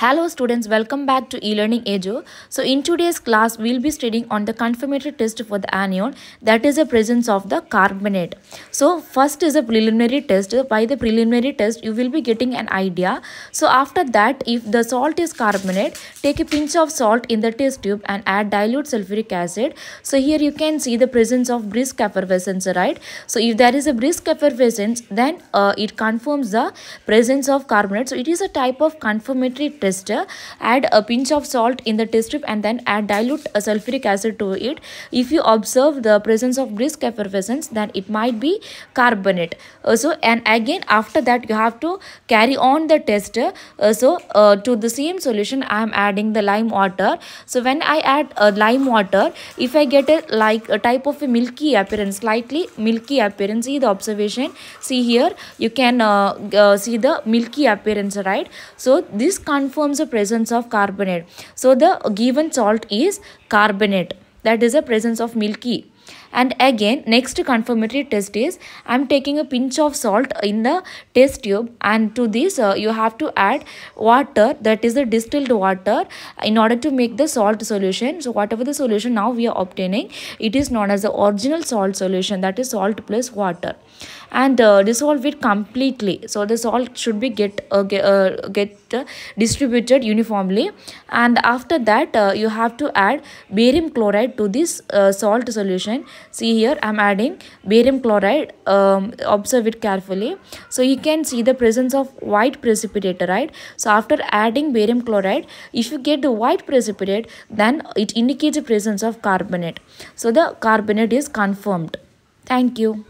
Hello students, welcome back to eLearning Edu. So in today's class, we'll be studying on the confirmatory test for the anion that is the presence of the carbonate. So first is a preliminary test. By the preliminary test, you will be getting an idea. So after that, if the salt is carbonate, take a pinch of salt in the test tube and add dilute sulfuric acid. So here you can see the presence of brisk effervescence, right? So if there is a brisk effervescence, then uh, it confirms the presence of carbonate. So it is a type of confirmatory test add a pinch of salt in the test strip and then add dilute sulfuric acid to it. If you observe the presence of brisk effervescence then it might be carbonate. Uh, so and again after that you have to carry on the test uh, so uh, to the same solution i am adding the lime water. So when i add uh, lime water if i get a like a type of a milky appearance slightly milky appearance see the observation see here you can uh, uh, see the milky appearance right? So this confirms confirms the presence of carbonate. So the given salt is carbonate. That is the presence of milky and again next confirmatory test is i'm taking a pinch of salt in the test tube and to this uh, you have to add water that is the distilled water in order to make the salt solution so whatever the solution now we are obtaining it is known as the original salt solution that is salt plus water and uh, dissolve it completely so the salt should be get uh, get, uh, get distributed uniformly. And after that uh, you have to add barium chloride to this uh, salt solution. See here i'm adding barium chloride um, observe it carefully. So you can see the presence of white precipitate right? So after adding barium chloride if you get the white precipitate then it indicates the presence of carbonate. So the carbonate is confirmed. Thank you